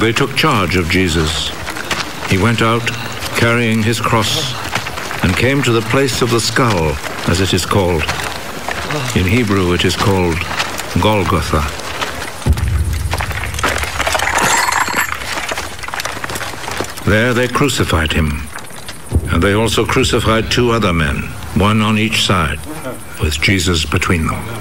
They took charge of Jesus. He went out carrying his cross and came to the place of the skull, as it is called. In Hebrew, it is called Golgotha. There they crucified him. And they also crucified two other men, one on each side, with Jesus between them.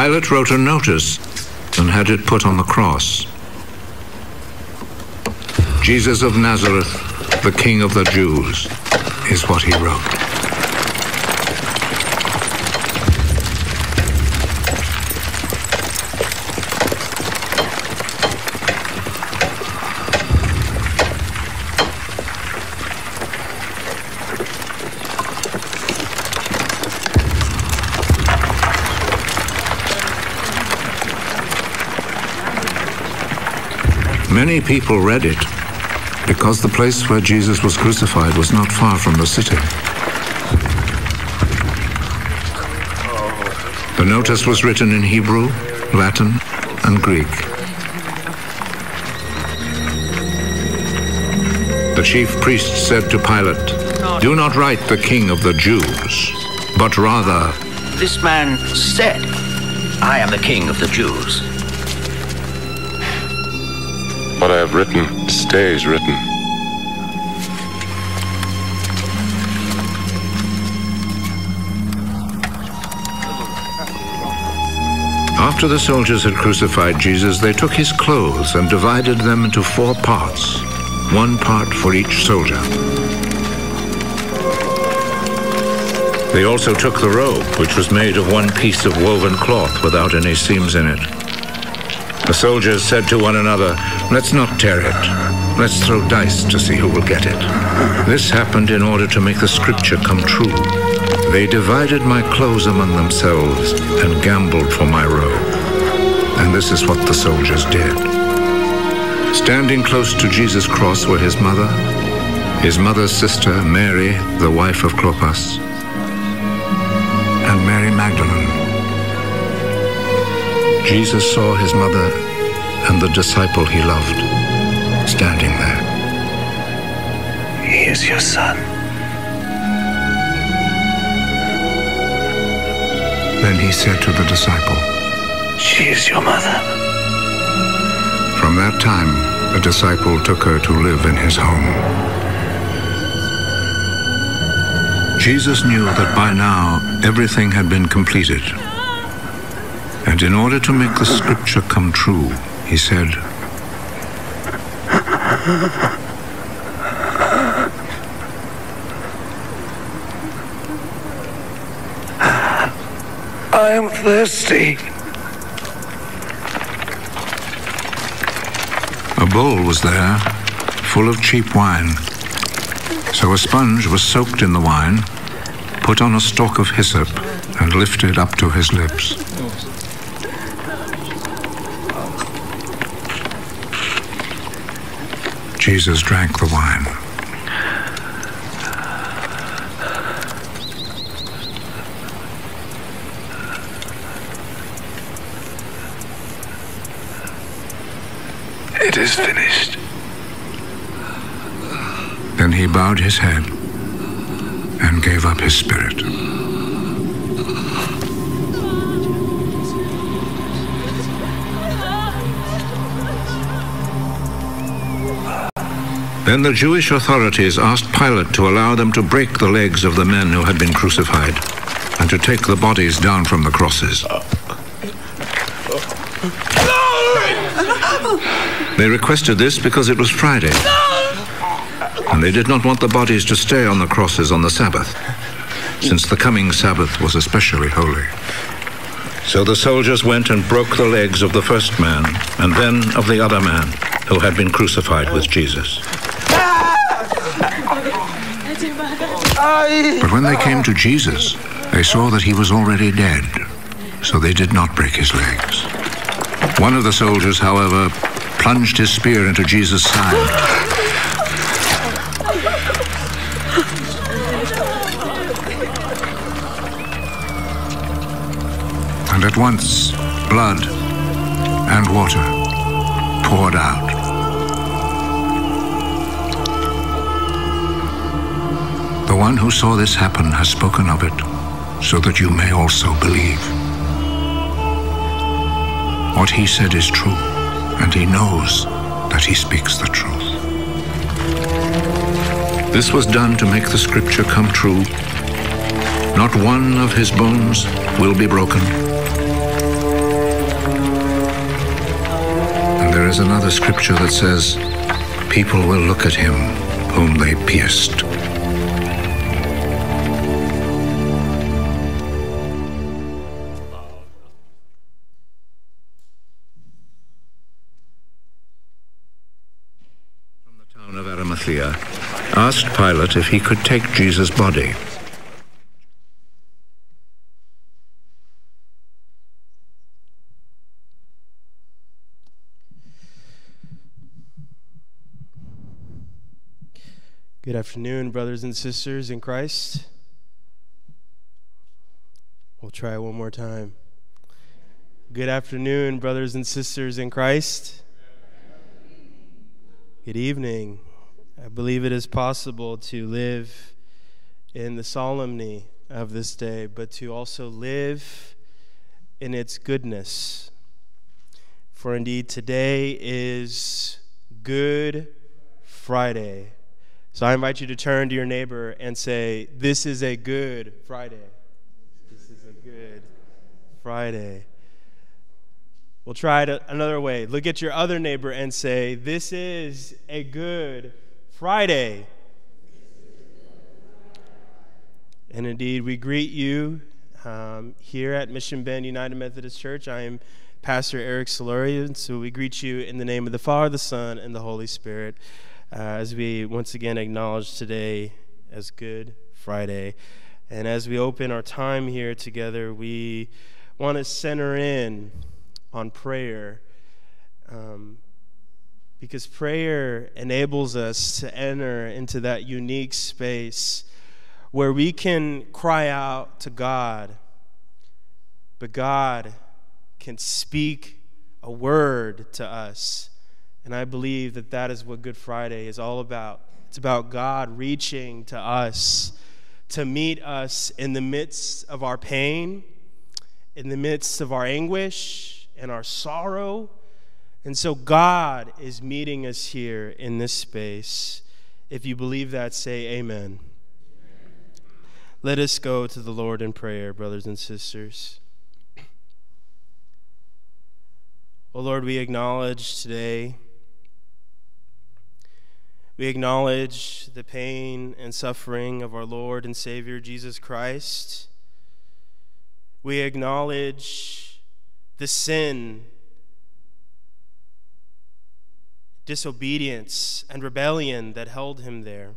Pilate wrote a notice and had it put on the cross. Jesus of Nazareth, the King of the Jews, is what he wrote. People read it because the place where Jesus was crucified was not far from the city. The notice was written in Hebrew, Latin, and Greek. The chief priest said to Pilate, Do not write the king of the Jews, but rather, This man said, I am the king of the Jews. Written stays written. After the soldiers had crucified Jesus, they took his clothes and divided them into four parts, one part for each soldier. They also took the robe, which was made of one piece of woven cloth without any seams in it. The soldiers said to one another, Let's not tear it. Let's throw dice to see who will get it. This happened in order to make the scripture come true. They divided my clothes among themselves and gambled for my robe. And this is what the soldiers did. Standing close to Jesus' cross were his mother, his mother's sister, Mary, the wife of Clopas, and Mary Magdalene. Jesus saw his mother and the disciple he loved standing there. He is your son. Then he said to the disciple, She is your mother. From that time, the disciple took her to live in his home. Jesus knew that by now everything had been completed. And in order to make the scripture come true, he said, I am thirsty. A bowl was there, full of cheap wine. So a sponge was soaked in the wine, put on a stalk of hyssop, and lifted up to his lips. Jesus drank the wine. It is finished. Then he bowed his head and gave up his spirit. Then the Jewish authorities asked Pilate to allow them to break the legs of the men who had been crucified and to take the bodies down from the crosses. They requested this because it was Friday. And they did not want the bodies to stay on the crosses on the Sabbath, since the coming Sabbath was especially holy. So the soldiers went and broke the legs of the first man, and then of the other man, who had been crucified with Jesus. But when they came to Jesus, they saw that he was already dead, so they did not break his legs. One of the soldiers, however, plunged his spear into Jesus' side. And at once, blood and water poured out. One who saw this happen has spoken of it, so that you may also believe. What he said is true, and he knows that he speaks the truth. This was done to make the scripture come true. Not one of his bones will be broken. And there is another scripture that says, People will look at him whom they pierced. Asked Pilate if he could take Jesus' body. Good afternoon, brothers and sisters in Christ. We'll try one more time. Good afternoon, brothers and sisters in Christ. Good evening. I believe it is possible to live in the solemnity of this day, but to also live in its goodness. For indeed, today is Good Friday. So I invite you to turn to your neighbor and say, This is a good Friday. This is a good Friday. We'll try it another way. Look at your other neighbor and say, This is a good Friday. And indeed, we greet you um, here at Mission Bend United Methodist Church. I am Pastor Eric Solurian, so we greet you in the name of the Father, the Son, and the Holy Spirit uh, as we once again acknowledge today as Good Friday. And as we open our time here together, we want to center in on prayer um, because prayer enables us to enter into that unique space where we can cry out to God, but God can speak a word to us and I believe that that is what Good Friday is all about. It's about God reaching to us to meet us in the midst of our pain, in the midst of our anguish and our sorrow. And so God is meeting us here in this space. If you believe that, say amen. Let us go to the Lord in prayer, brothers and sisters. Oh Lord, we acknowledge today we acknowledge the pain and suffering of our Lord and Savior Jesus Christ. We acknowledge the sin, disobedience, and rebellion that held him there,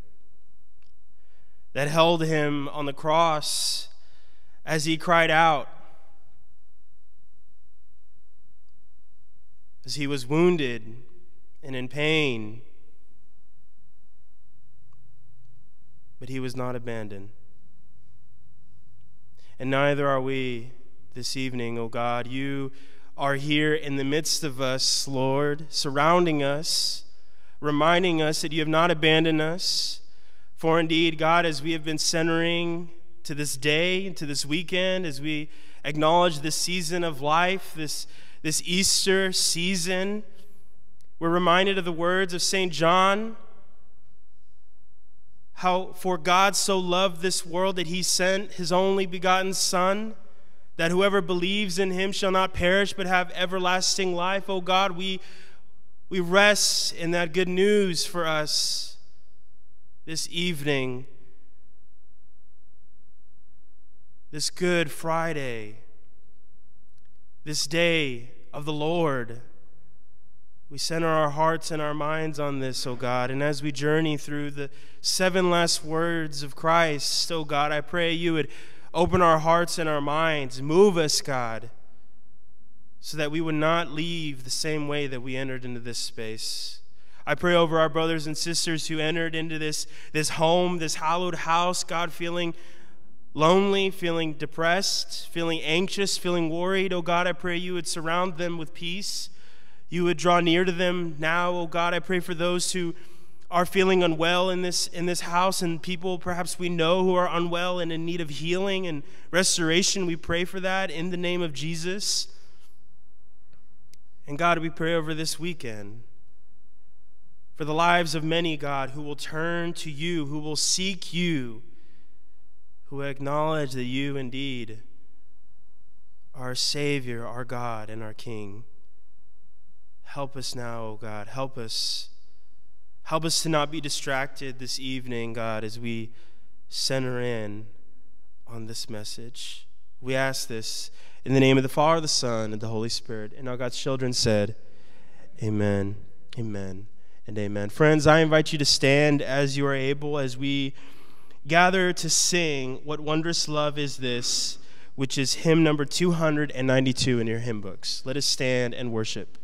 that held him on the cross as he cried out, as he was wounded and in pain but he was not abandoned. And neither are we this evening, O God. You are here in the midst of us, Lord, surrounding us, reminding us that you have not abandoned us. For indeed, God, as we have been centering to this day, to this weekend, as we acknowledge this season of life, this, this Easter season, we're reminded of the words of St. John how for God so loved this world that he sent his only begotten Son, that whoever believes in him shall not perish but have everlasting life. Oh God, we, we rest in that good news for us this evening, this Good Friday, this day of the Lord. We center our hearts and our minds on this, O oh God. And as we journey through the seven last words of Christ, O oh God, I pray you would open our hearts and our minds. Move us, God, so that we would not leave the same way that we entered into this space. I pray over our brothers and sisters who entered into this, this home, this hallowed house, God, feeling lonely, feeling depressed, feeling anxious, feeling worried. Oh God, I pray you would surround them with peace. You would draw near to them now. Oh God, I pray for those who are feeling unwell in this in this house and people perhaps we know who are unwell and in need of healing and restoration we pray for that in the name of Jesus. And God we pray over this weekend for the lives of many God who will turn to you who will seek you who acknowledge that you indeed are our savior our God and our king. Help us now oh God. Help us Help us to not be distracted this evening, God, as we center in on this message. We ask this in the name of the Father, the Son, and the Holy Spirit. And all God's children said, Amen, amen, and amen. Friends, I invite you to stand as you are able as we gather to sing What Wondrous Love Is This, which is hymn number 292 in your hymn books. Let us stand and worship.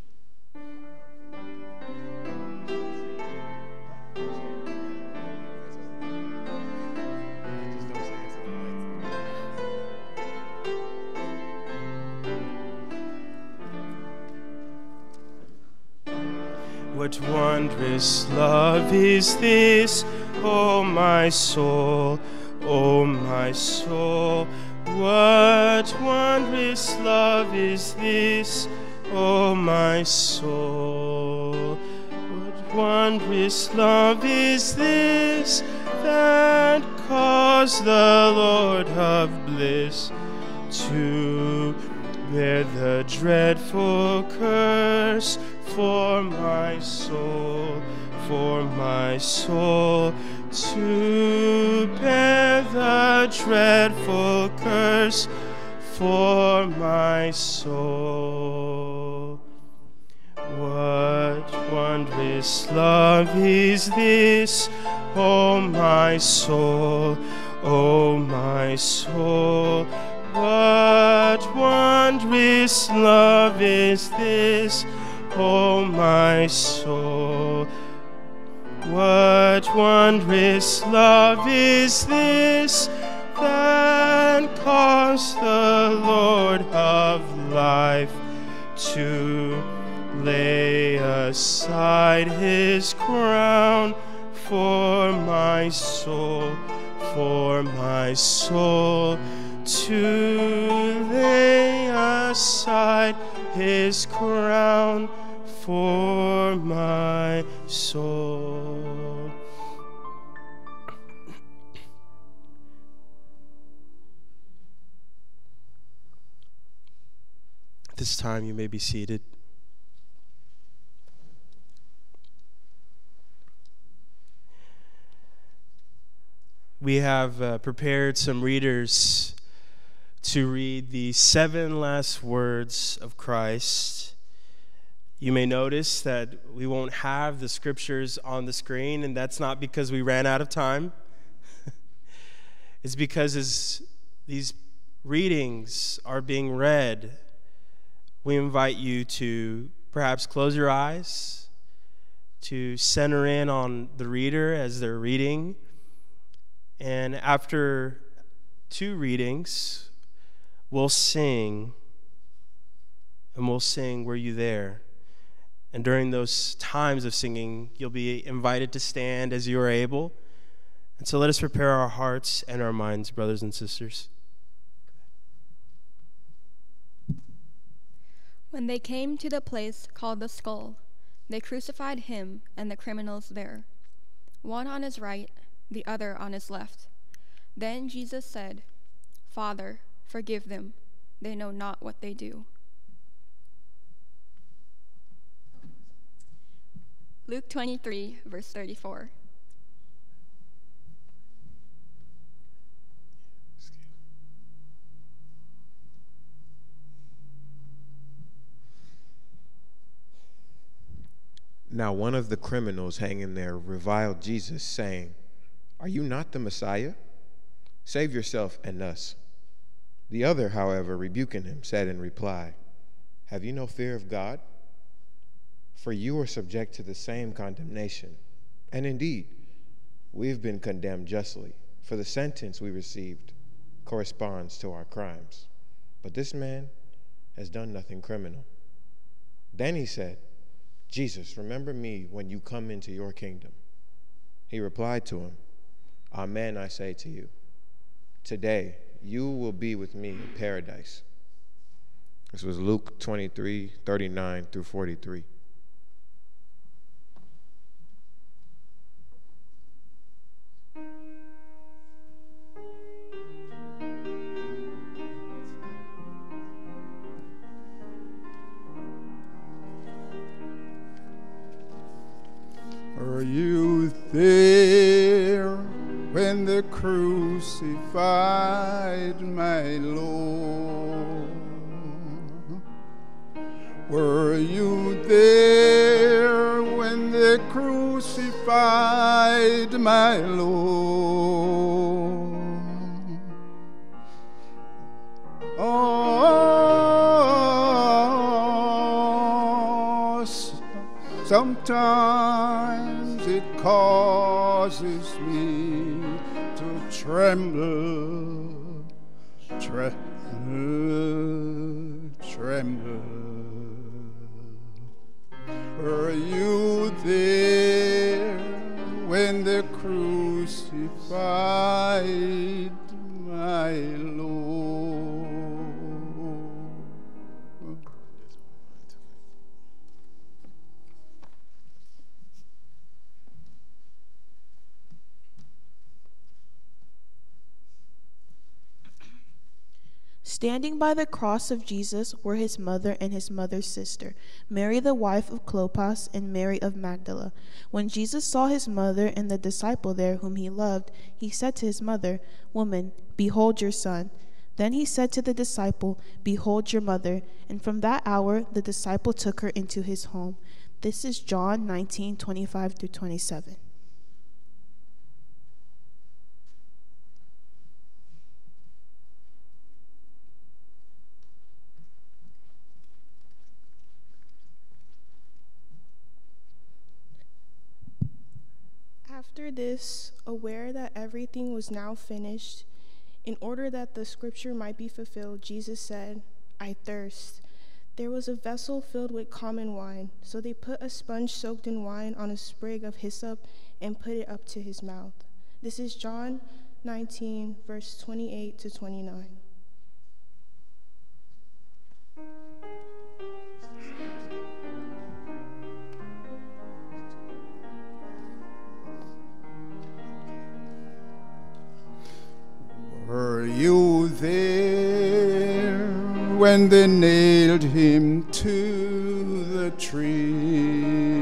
What wondrous love is this, O oh my soul, O oh my soul? What wondrous love is this, O oh my soul? What wondrous love is this that caused the Lord of bliss to bear the dreadful curse? For my soul, for my soul to bear the dreadful curse for my soul. What wondrous love is this, O my soul, O oh my soul? What wondrous love is this? Oh my soul. What wondrous love is this that caused the Lord of life to lay aside his crown for my soul, for my soul to lay aside his crown for my soul. this time, you may be seated. We have uh, prepared some readers to read the seven last words of Christ you may notice that we won't have the scriptures on the screen, and that's not because we ran out of time. it's because as these readings are being read, we invite you to perhaps close your eyes, to center in on the reader as they're reading. And after two readings, we'll sing, and we'll sing, Were You There? And during those times of singing, you'll be invited to stand as you are able. And so let us prepare our hearts and our minds, brothers and sisters. When they came to the place called the skull, they crucified him and the criminals there, one on his right, the other on his left. Then Jesus said, Father, forgive them. They know not what they do. Luke 23, verse 34. Now, one of the criminals hanging there reviled Jesus, saying, Are you not the Messiah? Save yourself and us. The other, however, rebuking him, said in reply, Have you no fear of God? For you are subject to the same condemnation. And indeed, we've been condemned justly, for the sentence we received corresponds to our crimes. But this man has done nothing criminal. Then he said, Jesus, remember me when you come into your kingdom. He replied to him, Amen, I say to you. Today you will be with me in paradise. This was Luke 23 39 through 43. Are you there when the crucified Standing by the cross of Jesus were his mother and his mother's sister, Mary the wife of Clopas and Mary of Magdala. When Jesus saw his mother and the disciple there whom he loved, he said to his mother, Woman, behold your son. Then he said to the disciple, Behold your mother. And from that hour the disciple took her into his home. This is John 19 25 through 27. After this, aware that everything was now finished, in order that the scripture might be fulfilled, Jesus said, I thirst. There was a vessel filled with common wine, so they put a sponge soaked in wine on a sprig of hyssop and put it up to his mouth. This is John 19, verse 28 to 29. When they nailed him to the tree?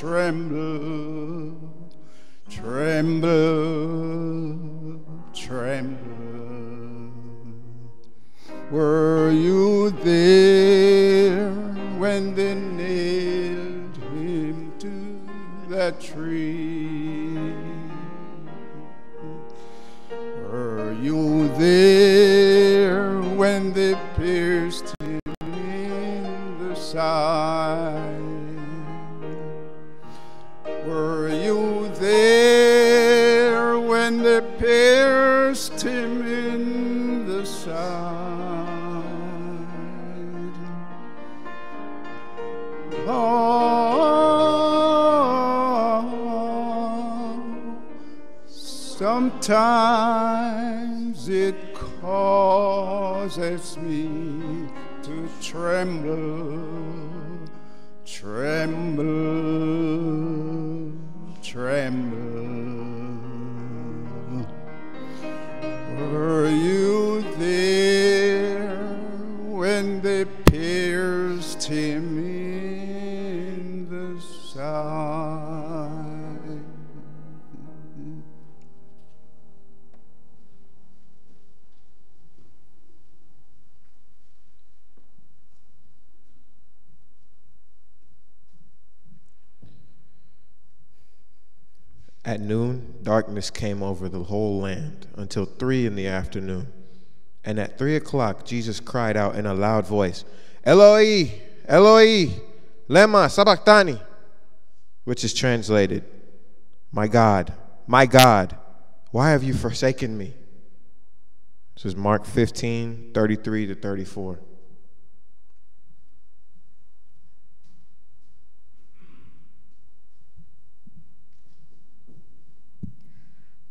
Tremble, tremble, tremble, darkness came over the whole land until three in the afternoon. And at three o'clock, Jesus cried out in a loud voice, Eloi, Eloi, lema sabachthani, which is translated, My God, my God, why have you forsaken me? This is Mark 15, 33 to 34.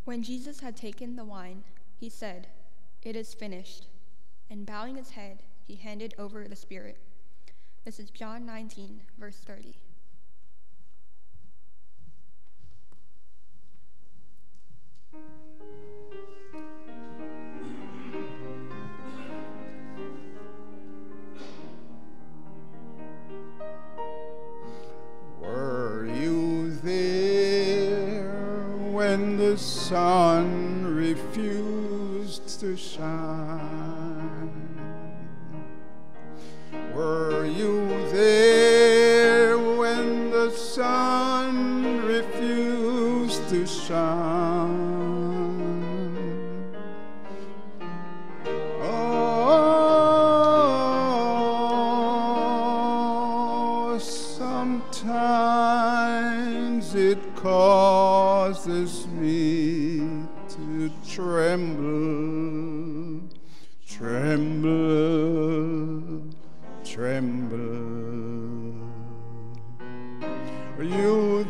When Jesus had taken the wine, he said, It is finished. And bowing his head, he handed over the Spirit. This is John 19, verse 30. Sun refused to shine?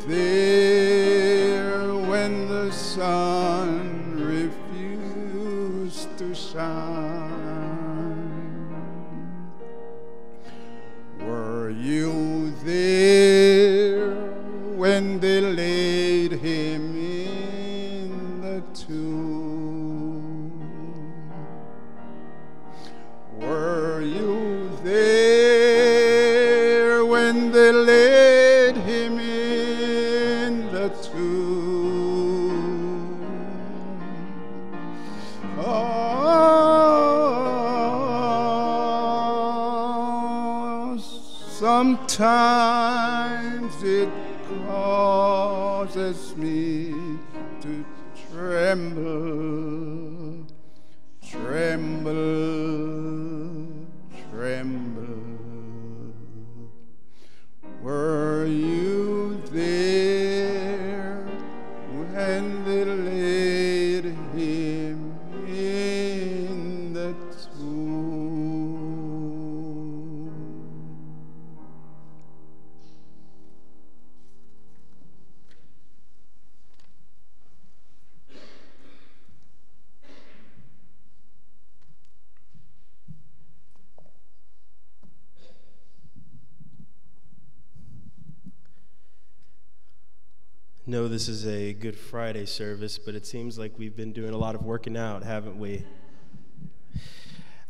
There when the sun refused to shine? This is a Good Friday service, but it seems like we've been doing a lot of working out, haven't we?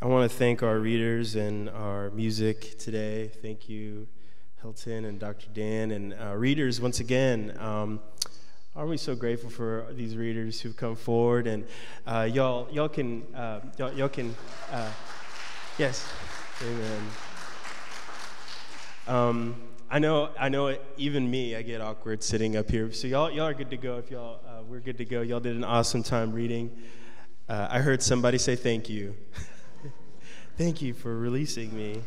I want to thank our readers and our music today. Thank you, Hilton and Dr. Dan. And uh, readers, once again, um, aren't we so grateful for these readers who've come forward? And uh, y'all, y'all can, uh, y'all, y'all can, uh, yes, amen. Um, I know, I know. Even me, I get awkward sitting up here. So y'all, y'all are good to go. If y'all, uh, we're good to go. Y'all did an awesome time reading. Uh, I heard somebody say thank you. thank you for releasing me.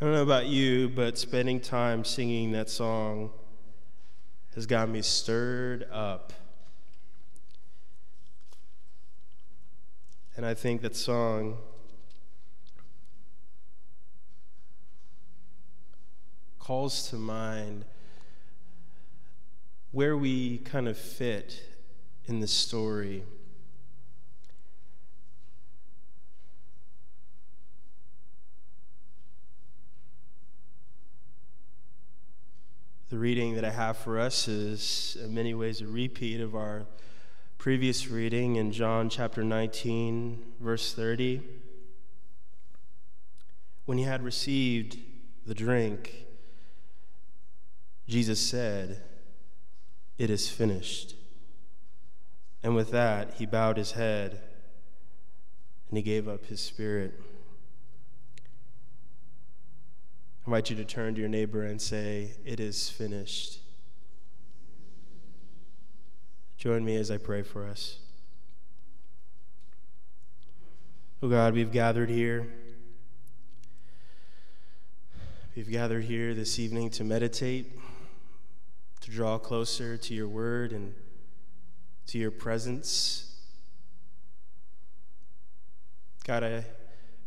I don't know about you, but spending time singing that song has got me stirred up. And I think that song calls to mind where we kind of fit in the story. The reading that I have for us is, in many ways, a repeat of our previous reading in John chapter 19, verse 30. When he had received the drink, Jesus said, It is finished. And with that, he bowed his head and he gave up his spirit. I invite you to turn to your neighbor and say, It is finished. Join me as I pray for us. Oh God, we've gathered here. We've gathered here this evening to meditate, to draw closer to your word and to your presence. God, I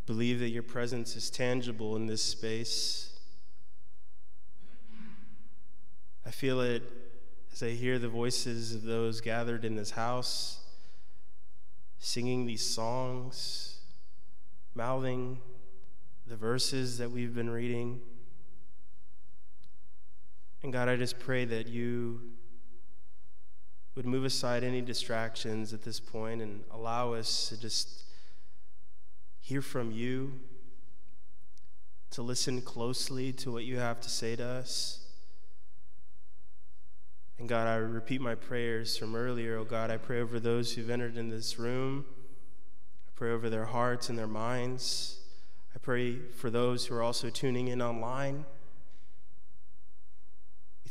believe that your presence is tangible in this space. I feel it as I hear the voices of those gathered in this house singing these songs mouthing the verses that we've been reading. And God, I just pray that you would move aside any distractions at this point and allow us to just hear from you, to listen closely to what you have to say to us. And God, I repeat my prayers from earlier. Oh God, I pray over those who've entered in this room I pray over their hearts and their minds. I pray for those who are also tuning in online.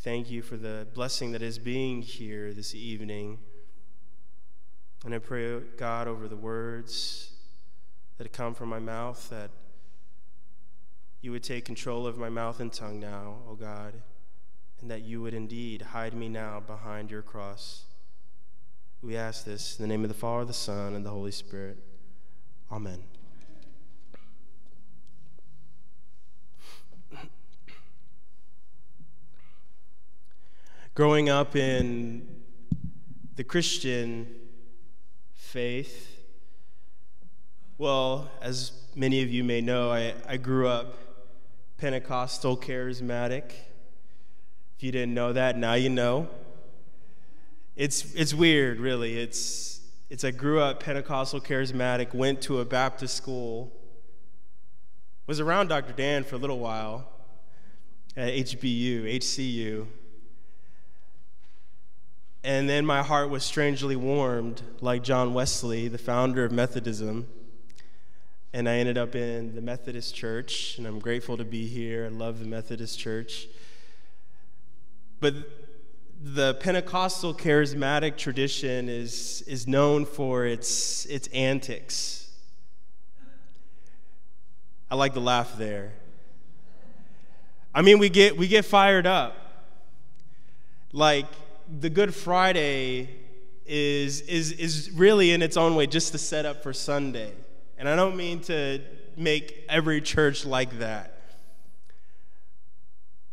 Thank you for the blessing that is being here this evening. And I pray, oh God, over the words that come from my mouth, that you would take control of my mouth and tongue now, O oh God, and that you would indeed hide me now behind your cross. We ask this in the name of the Father, the Son, and the Holy Spirit. Amen. Growing up in the Christian faith, well, as many of you may know, I, I grew up Pentecostal charismatic. If you didn't know that, now you know. It's, it's weird, really. It's, it's I grew up Pentecostal charismatic, went to a Baptist school, was around Dr. Dan for a little while at HBU, HCU. And then my heart was strangely warmed, like John Wesley, the founder of Methodism. And I ended up in the Methodist Church, and I'm grateful to be here. I love the Methodist Church. But the Pentecostal charismatic tradition is, is known for its, its antics. I like the laugh there. I mean, we get, we get fired up. Like, the Good Friday is, is, is really, in its own way, just the setup for Sunday. And I don't mean to make every church like that.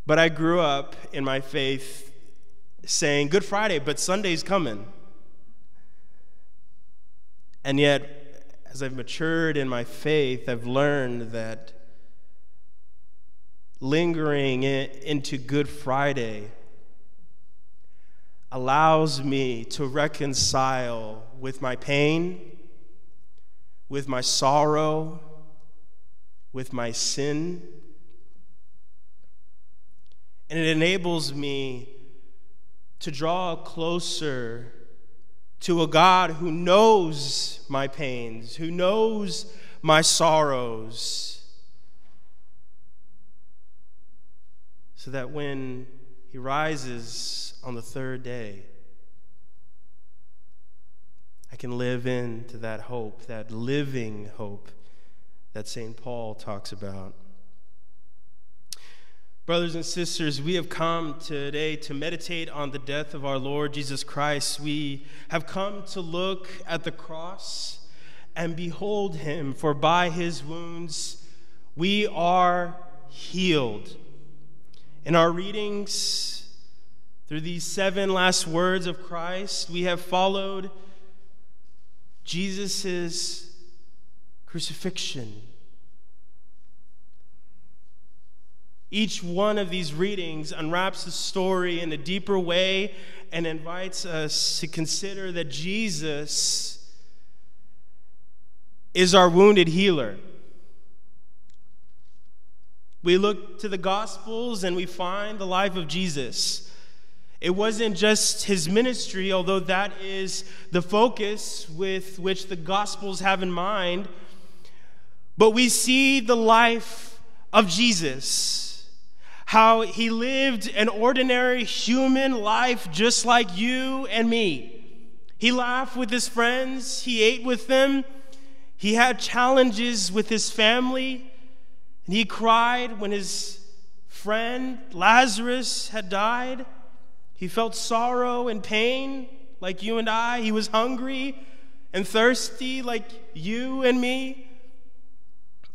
But I grew up in my faith saying, Good Friday, but Sunday's coming. And yet, as I've matured in my faith, I've learned that lingering in, into Good Friday allows me to reconcile with my pain, with my sorrow, with my sin. And it enables me to draw closer to a God who knows my pains, who knows my sorrows, so that when he rises on the third day, I can live into that hope, that living hope that St. Paul talks about. Brothers and sisters, we have come today to meditate on the death of our Lord Jesus Christ. We have come to look at the cross and behold him, for by his wounds we are healed. In our readings, through these seven last words of Christ, we have followed Jesus' crucifixion Each one of these readings unwraps the story in a deeper way and invites us to consider that Jesus is our wounded healer. We look to the Gospels and we find the life of Jesus. It wasn't just his ministry, although that is the focus with which the Gospels have in mind, but we see the life of Jesus how he lived an ordinary human life just like you and me. He laughed with his friends, he ate with them, he had challenges with his family, and he cried when his friend Lazarus had died. He felt sorrow and pain like you and I. He was hungry and thirsty like you and me.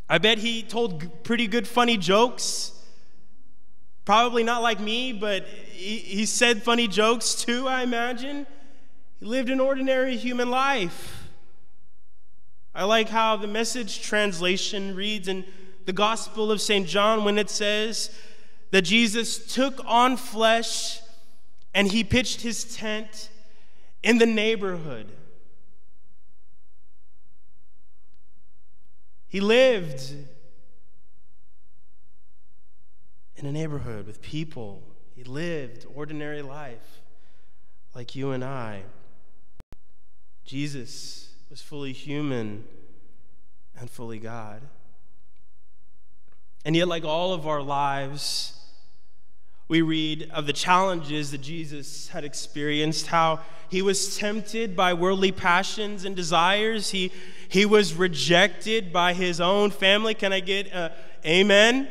I bet he told pretty good, funny jokes. Probably not like me, but he, he said funny jokes too, I imagine. He lived an ordinary human life. I like how the message translation reads in the Gospel of St. John when it says that Jesus took on flesh and he pitched his tent in the neighborhood. He lived in a neighborhood with people. He lived ordinary life like you and I. Jesus was fully human and fully God. And yet, like all of our lives, we read of the challenges that Jesus had experienced, how he was tempted by worldly passions and desires. He, he was rejected by his own family. Can I get a amen?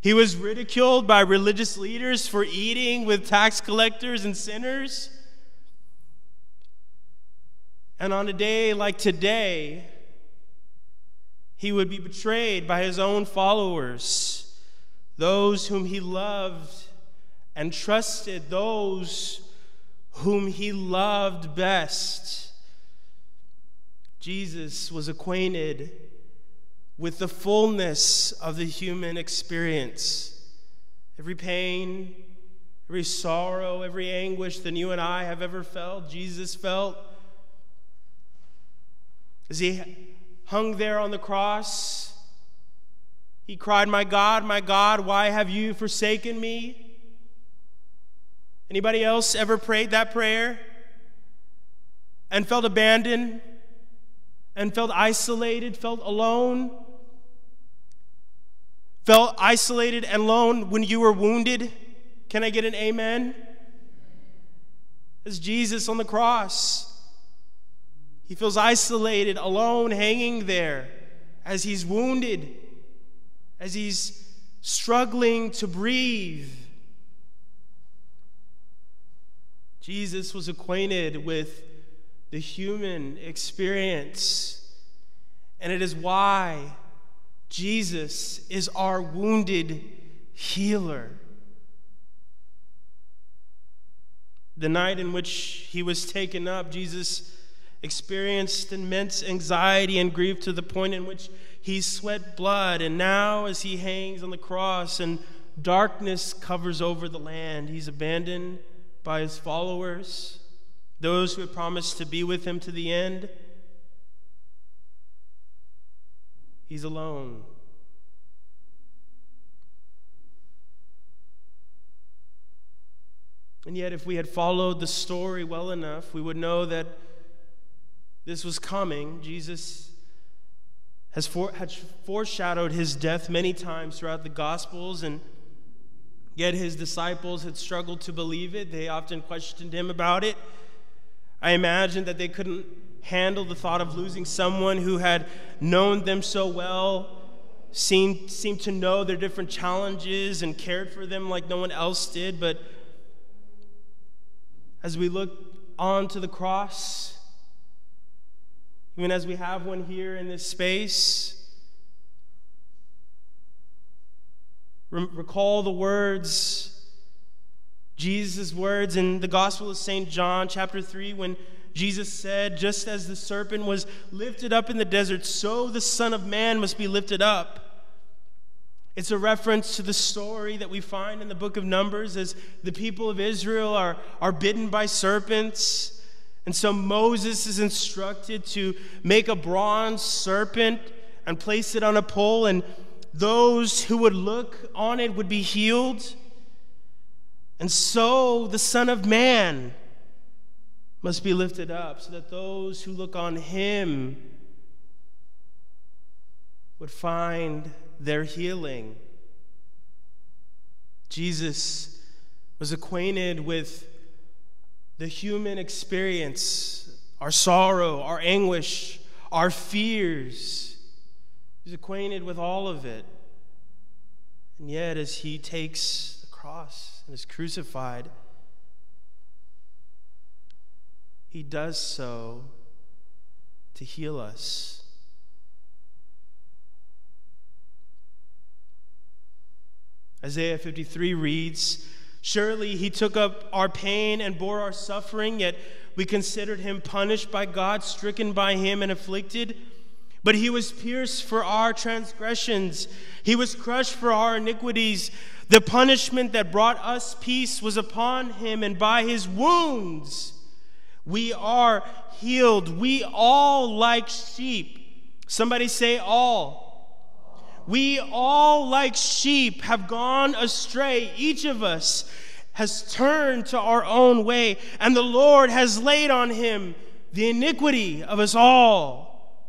He was ridiculed by religious leaders for eating with tax collectors and sinners. And on a day like today, he would be betrayed by his own followers those whom he loved and trusted, those whom he loved best. Jesus was acquainted with the fullness of the human experience. Every pain, every sorrow, every anguish that you and I have ever felt, Jesus felt. As he hung there on the cross, he cried, My God, my God, why have you forsaken me? Anybody else ever prayed that prayer and felt abandoned and felt isolated, felt alone? Felt isolated and alone when you were wounded? Can I get an amen? As Jesus on the cross, he feels isolated, alone, hanging there as he's wounded as he's struggling to breathe. Jesus was acquainted with the human experience, and it is why Jesus is our wounded healer. The night in which he was taken up, Jesus experienced immense anxiety and grief to the point in which he sweat blood, and now as he hangs on the cross and darkness covers over the land, he's abandoned by his followers, those who had promised to be with him to the end. He's alone. And yet, if we had followed the story well enough, we would know that this was coming. Jesus has, for, foreshadowed his death many times throughout the Gospels, and yet his disciples had struggled to believe it. They often questioned him about it. I imagine that they couldn't handle the thought of losing someone who had known them so well, seemed, seemed to know their different challenges, and cared for them like no one else did. But as we look on to the cross, even as we have one here in this space. Re- recall the words, Jesus' words in the Gospel of St. John, chapter 3, when Jesus said, Just as the serpent was lifted up in the desert, so the Son of Man must be lifted up. It's a reference to the story that we find in the book of Numbers as the people of Israel are, are bitten by serpents and so Moses is instructed to make a bronze serpent and place it on a pole, and those who would look on it would be healed. And so the Son of Man must be lifted up so that those who look on him would find their healing. Jesus was acquainted with the human experience, our sorrow, our anguish, our fears. He's acquainted with all of it. And yet, as he takes the cross and is crucified, he does so to heal us. Isaiah 53 reads, Surely he took up our pain and bore our suffering, yet we considered him punished by God, stricken by him, and afflicted. But he was pierced for our transgressions, he was crushed for our iniquities. The punishment that brought us peace was upon him, and by his wounds we are healed. We all, like sheep, somebody say, all we all, like sheep, have gone astray. Each of us has turned to our own way, and the Lord has laid on him the iniquity of us all.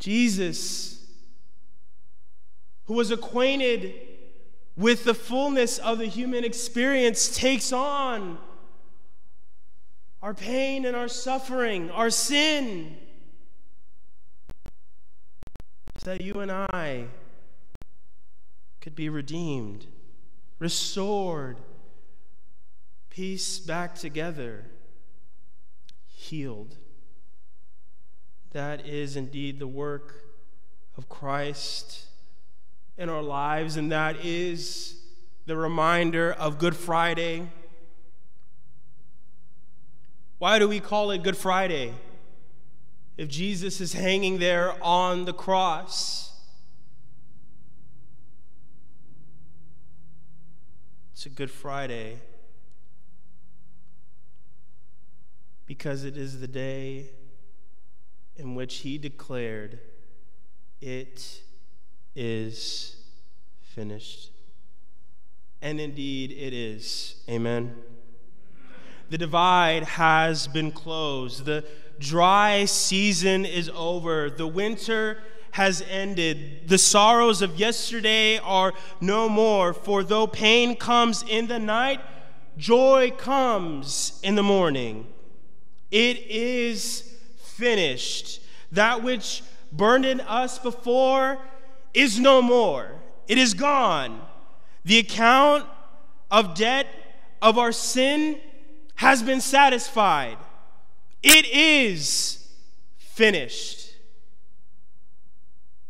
Jesus, who was acquainted with the fullness of the human experience, takes on our pain and our suffering, our sin so that you and I could be redeemed, restored, peace back together, healed. That is indeed the work of Christ in our lives, and that is the reminder of Good Friday. Why do we call it Good Friday? If Jesus is hanging there on the cross. It's a Good Friday because it is the day in which he declared, It is finished. And indeed, it is. Amen. The divide has been closed. The dry season is over. The winter has ended. The sorrows of yesterday are no more. For though pain comes in the night, joy comes in the morning. It is finished. That which burdened us before is no more, it is gone. The account of debt of our sin has been satisfied. It is finished.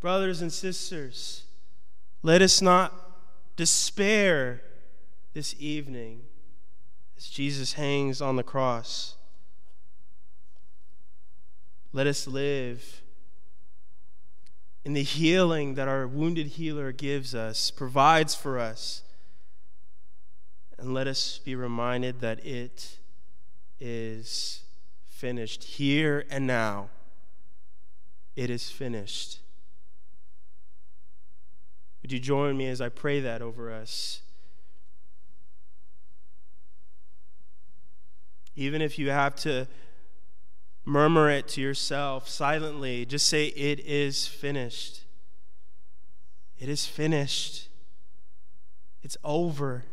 Brothers and sisters, let us not despair this evening as Jesus hangs on the cross. Let us live in the healing that our wounded healer gives us, provides for us. And let us be reminded that it is finished here and now. It is finished. Would you join me as I pray that over us? Even if you have to murmur it to yourself silently, just say, It is finished. It is finished. It's over.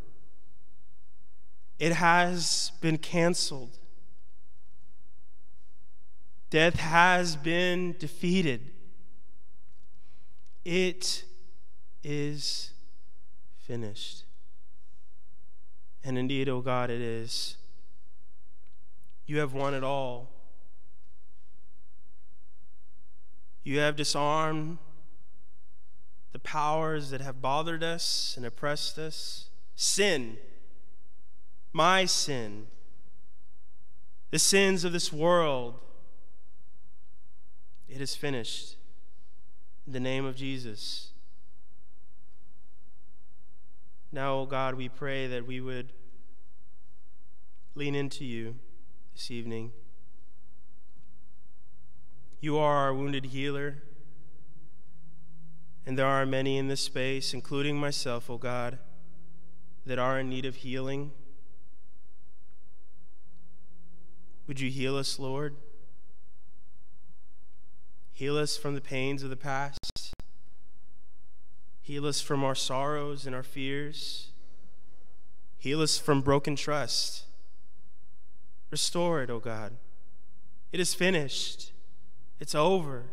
It has been canceled. Death has been defeated. It is finished. And indeed, O oh God, it is. You have won it all. You have disarmed the powers that have bothered us and oppressed us. Sin, my sin, the sins of this world, it is finished. In the name of Jesus. Now, O oh God, we pray that we would lean into you this evening. You are our wounded healer. And there are many in this space, including myself, O oh God, that are in need of healing. Would you heal us, Lord? Heal us from the pains of the past. Heal us from our sorrows and our fears. Heal us from broken trust. Restore it, O God. It is finished. It's over.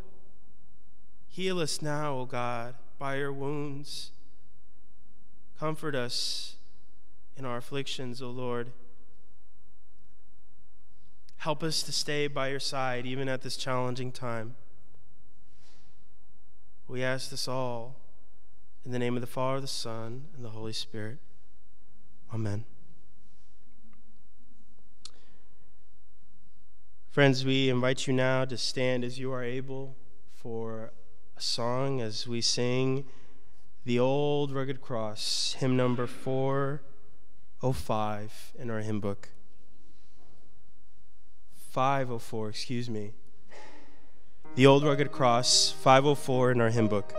Heal us now, O God, by your wounds. Comfort us in our afflictions, O Lord. Help us to stay by your side even at this challenging time. We ask this all in the name of the Father, the Son, and the Holy Spirit. Amen. Friends, we invite you now to stand as you are able for a song as we sing the old rugged cross, hymn number 405 in our hymn book. 504, excuse me. The old rugged cross, 504 in our hymn book.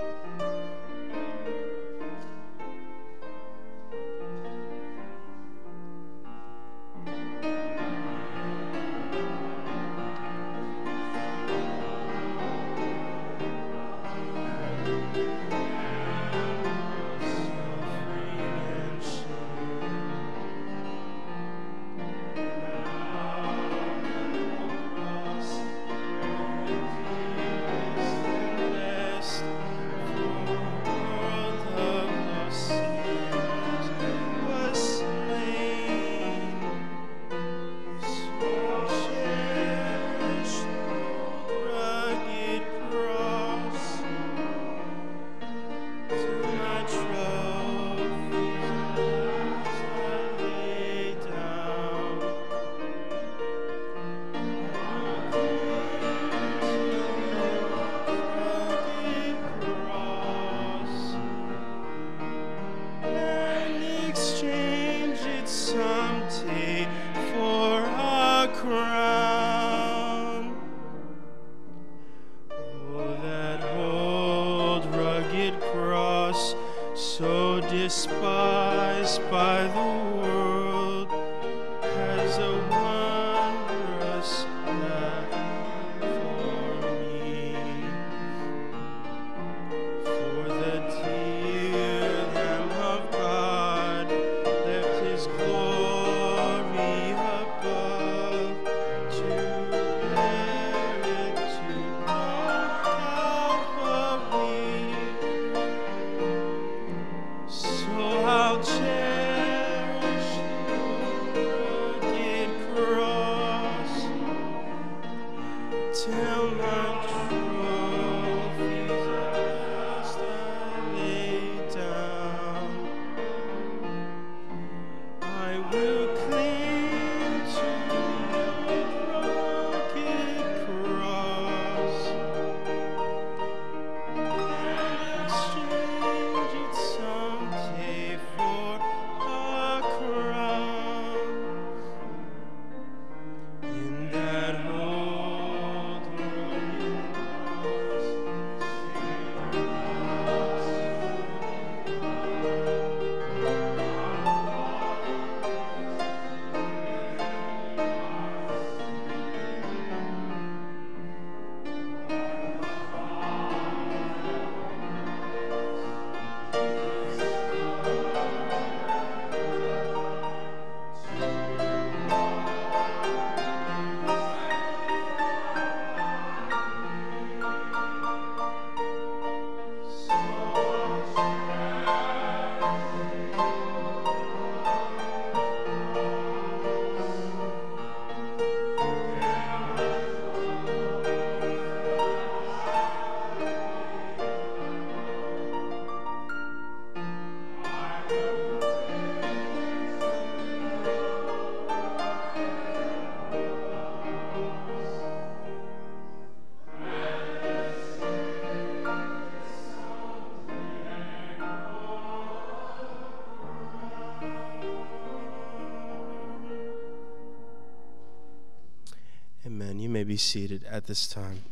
Be seated at this time.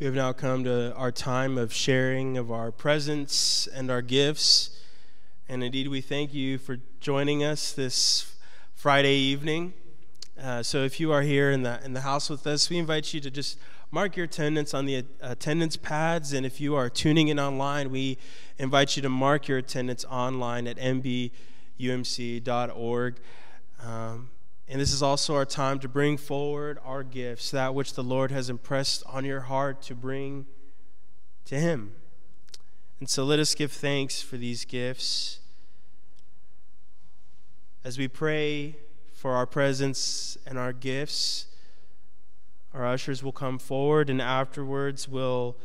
We have now come to our time of sharing of our presence and our gifts. And indeed, we thank you for joining us this Friday evening. Uh, so, if you are here in the, in the house with us, we invite you to just mark your attendance on the attendance pads. And if you are tuning in online, we invite you to mark your attendance online at mbumc.org. Um, and this is also our time to bring forward our gifts, that which the Lord has impressed on your heart to bring to Him. And so let us give thanks for these gifts. As we pray for our presence and our gifts, our ushers will come forward, and afterwards we'll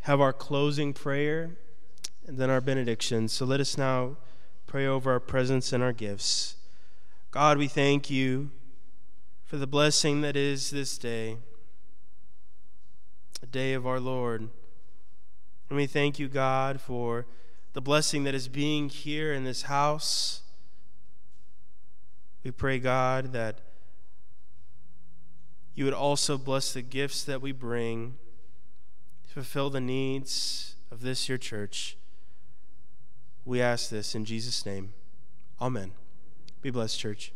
have our closing prayer and then our benediction. So let us now pray over our presence and our gifts. God, we thank you for the blessing that is this day, a day of our Lord. And we thank you, God, for the blessing that is being here in this house. We pray, God, that you would also bless the gifts that we bring to fulfill the needs of this, your church. We ask this in Jesus' name. Amen. Be blessed, church.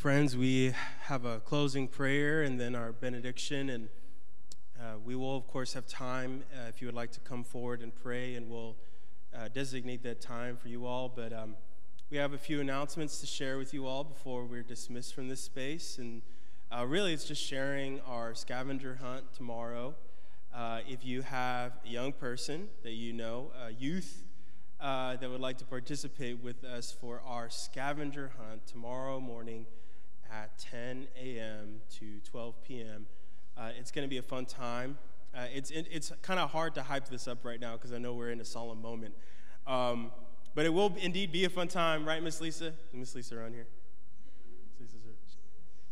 Friends, we have a closing prayer and then our benediction, and uh, we will, of course, have time uh, if you would like to come forward and pray, and we'll uh, designate that time for you all. But um, we have a few announcements to share with you all before we're dismissed from this space, and uh, really it's just sharing our scavenger hunt tomorrow. Uh, if you have a young person that you know, a youth, uh, that would like to participate with us for our scavenger hunt tomorrow morning at 10 a.m. to 12 p.m. Uh, it's going to be a fun time. Uh, it's it, it's kind of hard to hype this up right now because I know we're in a solemn moment. Um, but it will indeed be a fun time, right, Miss Lisa? Is Miss Lisa around here?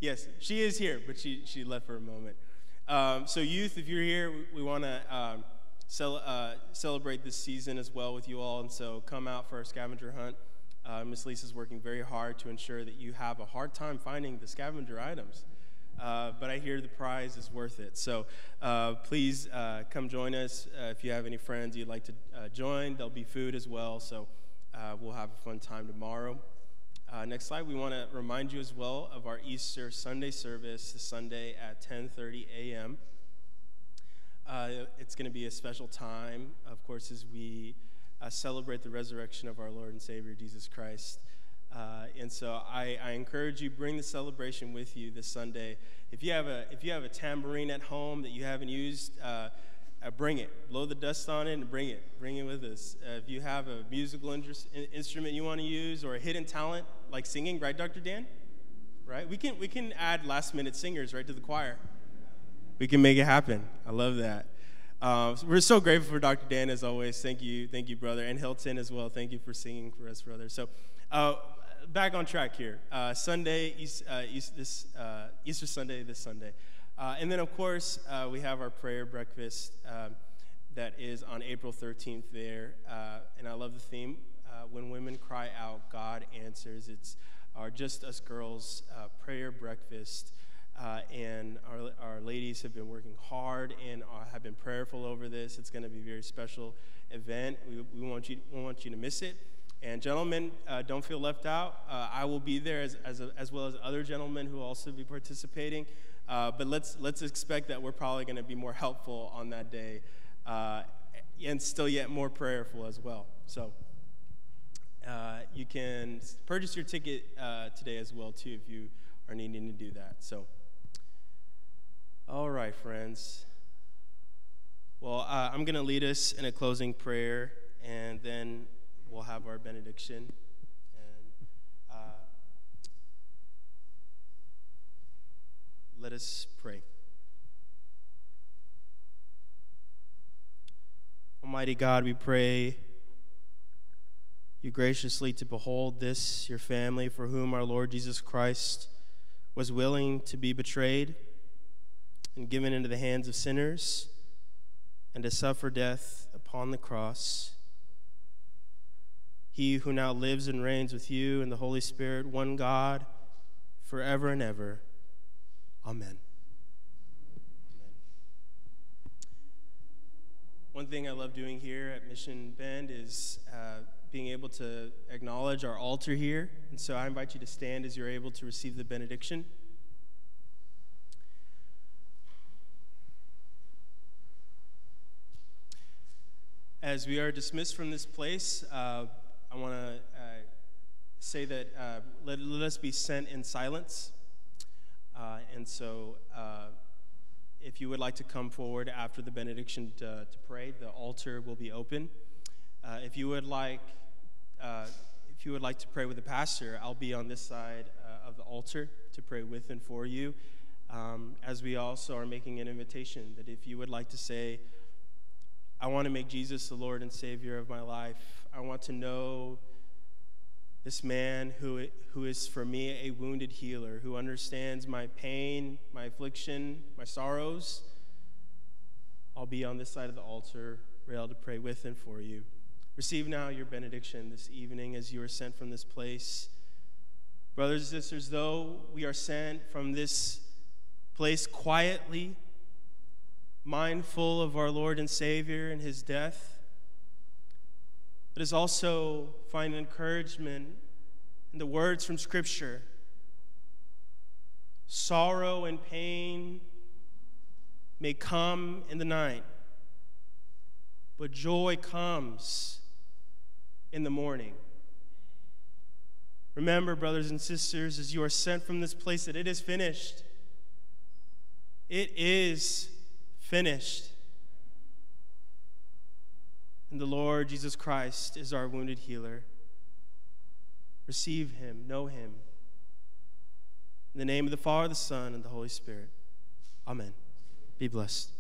Yes, she is here, but she, she left for a moment. Um, so, youth, if you're here, we, we want to um, cel- uh, celebrate this season as well with you all. And so, come out for our scavenger hunt. Uh, Miss Lisa is working very hard to ensure that you have a hard time finding the scavenger items. Uh, but I hear the prize is worth it. So uh, please uh, come join us. Uh, if you have any friends you'd like to uh, join, there'll be food as well. So uh, we'll have a fun time tomorrow. next slide. We want to remind you as well of our Easter Sunday service this Sunday at 10:30 a.m. it's going to be a special time, of course, as we uh, celebrate the resurrection of our Lord and Savior Jesus Christ. Uh, and so I, I, encourage you bring the celebration with you this Sunday. If you have a if you have a tambourine at home that you haven't used, uh, uh, bring it. Blow the dust on it and bring it. Bring it with us. Uh, if you have a musical instrument you want to use or a hidden talent like singing, right, Dr. Dan? Right? We can we can add last minute singers right to the choir. We can make it happen. I love that. So we're so grateful for Dr. Dan as always. Thank you, thank you, brother, and Hilton as well. Thank you for singing for us, brother. So, uh, back on track here. Uh, Sunday, East, uh, East, this uh, Easter Sunday, this Sunday, uh, and then of course uh, we have our prayer breakfast um, that is on April 13th there, and I love the theme. when women cry out, God answers. It's our Just Us Girls prayer breakfast. Uh, and our, our ladies have been working hard and uh, have been prayerful over this. It's going to be a very special event. We, we, want, you, we want you to miss it. And gentlemen, uh, don't feel left out. Uh, I will be there as, as, a, as, well as other gentlemen who will also be participating. Uh, but let's, let's expect that we're probably going to be more helpful on that day uh, and still yet more prayerful as well. So you can purchase your ticket today as well, too, if you are needing to do that. So. All right, friends. Well, uh, I'm going to lead us in a closing prayer, and then we'll have our benediction. And uh, let us pray. Almighty God, we pray you graciously to behold this, your family, for whom our Lord Jesus Christ was willing to be betrayed and given into the hands of sinners and to suffer death upon the cross. He who now lives and reigns with you in the Holy Spirit, one God, forever and ever. Amen. One thing I love doing here at Mission Bend is uh, being able to acknowledge our altar here. And so I invite you to stand as you're able to receive the benediction. As we are dismissed from this place, uh, I want to uh, say that uh, let, let, us be sent in silence. Uh, and so, uh, if you would like to come forward after the benediction to, to pray, the altar will be open. Uh, if you would like, if you would like to pray with the pastor, I'll be on this side of the altar to pray with and for you. Um, as we also are making an invitation that if you would like to say, I want to make Jesus the Lord and Savior of my life. I want to know this man who, who is for me a wounded healer, who understands my pain, my affliction, my sorrows. I'll be on this side of the altar, ready to pray with and for you. Receive now your benediction this evening as you are sent from this place. Brothers and sisters, though we are sent from this place quietly, mindful of our Lord and Savior and his death. Let us also find encouragement in the words from Scripture. Sorrow and pain may come in the night, but joy comes in the morning. Remember, brothers and sisters, as you are sent from this place, that it is finished. It is finished. And the Lord Jesus Christ is our wounded healer. Receive him, know him. In the name of the Father, the Son, and the Holy Spirit. Amen. Be blessed.